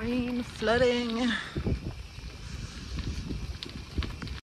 rain, flooding.